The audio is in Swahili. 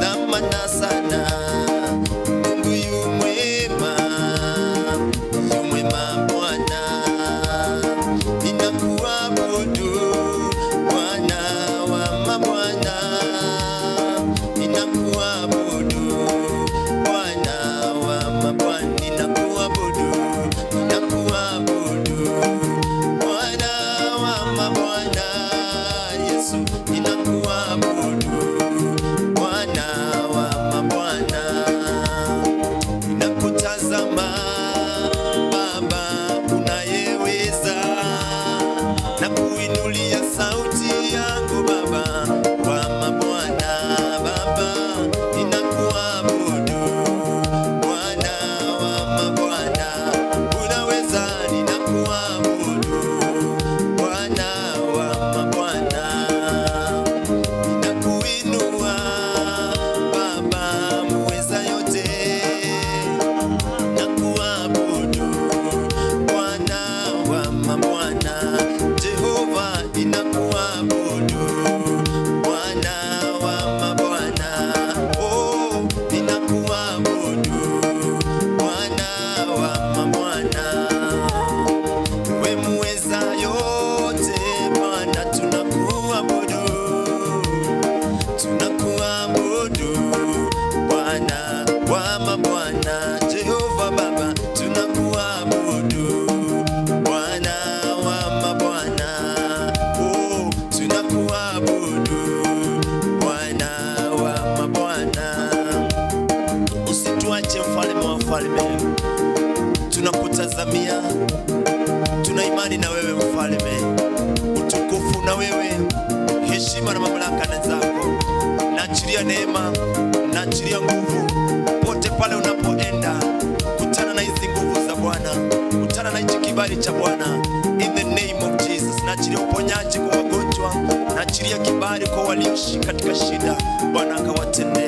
na mana na sauti yangu Baba. Kwa mabwana Baba, ninakuabudu. Bwana wa mabwana, unaweza ninakuabudu. Bwana wa mabwana, ninakuinua. Baba muweza yote, Bwana wa mabwana Jehova inakuapo usituache mfalme wa falme, tunakutazamia, tuna imani na wewe mfalme, utukufu na wewe, heshima na mamlaka na zako. Naachilia neema, naachilia nguvu. Pote pale unapoenda, kutana na hizi nguvu za Bwana, kutana na hichi kibali cha Bwana. In the name of Jesus. Naachilia uponyaji kwa wagonjwa, naachilia kibali kwa walioishi katika shida, Bwana akawatendee